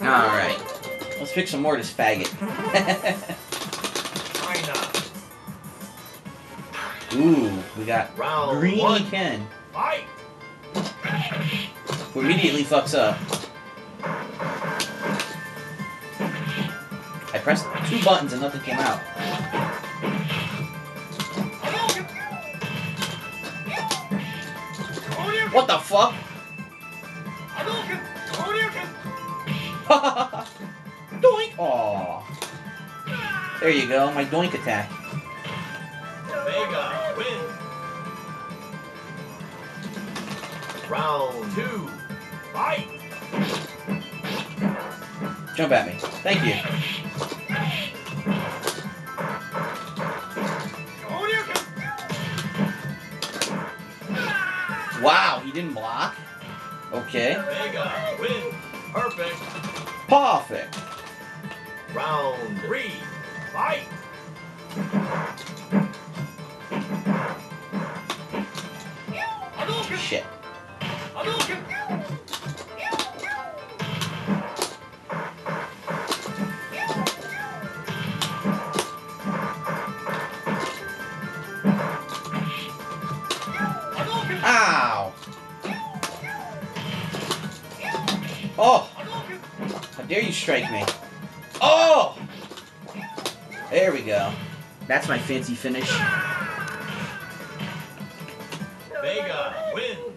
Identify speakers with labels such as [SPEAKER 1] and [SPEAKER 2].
[SPEAKER 1] Alright. Let's pick some more of this faggot.
[SPEAKER 2] China.
[SPEAKER 1] Ooh, we got
[SPEAKER 2] Round
[SPEAKER 1] Greeny
[SPEAKER 2] one.
[SPEAKER 1] Ken,
[SPEAKER 2] Fight.
[SPEAKER 1] who immediately fucks up. I pressed two buttons and nothing came out. What the fuck? doink! Aw. There you go, my doink attack.
[SPEAKER 2] Vega wins. Round two. Fight.
[SPEAKER 1] Jump at me. Thank you. Oh, wow, he didn't block? Okay.
[SPEAKER 2] Vega wins. Perfect.
[SPEAKER 1] Perfect.
[SPEAKER 2] Round three. Fight.
[SPEAKER 1] Shit. Ow! Oh! How dare you strike me? Oh! There we go. That's my fancy finish.
[SPEAKER 2] Vega wins.